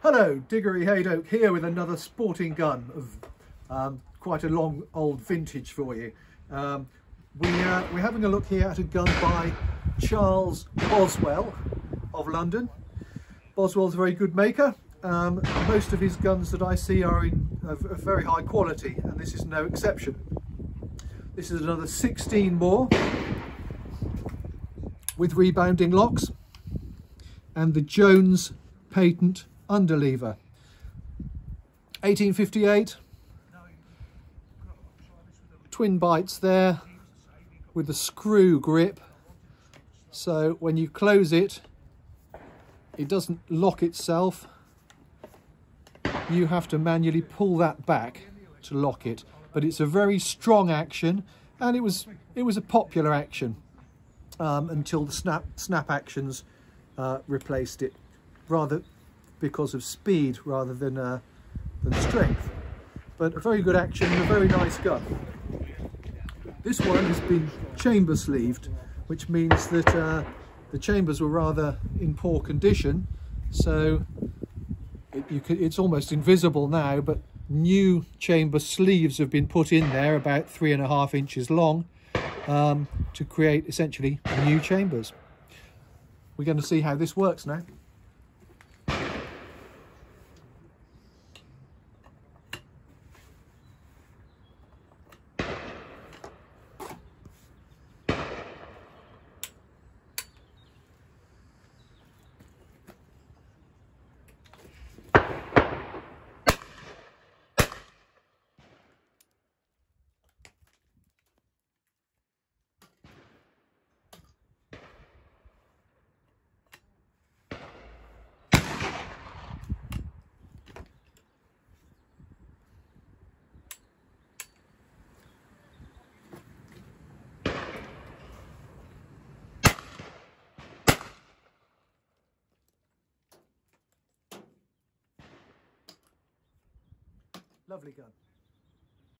Hello, Diggory Hadoke here with another sporting gun of um, quite a long old vintage for you. Um, we, uh, we're having a look here at a gun by Charles Boswell of London. Boswell's a very good maker. Um, most of his guns that I see are in of very high quality and this is no exception. This is another 16 bore with rebounding locks and the Jones patent underlever. 1858, twin bites there with the screw grip. So when you close it, it doesn't lock itself. You have to manually pull that back to lock it. But it's a very strong action and it was it was a popular action um, until the snap snap actions uh, replaced it rather because of speed rather than, uh, than strength. But a very good action and a very nice gun. This one has been chamber sleeved, which means that uh, the chambers were rather in poor condition. So it, could, it's almost invisible now, but new chamber sleeves have been put in there about three and a half inches long um, to create essentially new chambers. We're going to see how this works now. Lovely gun.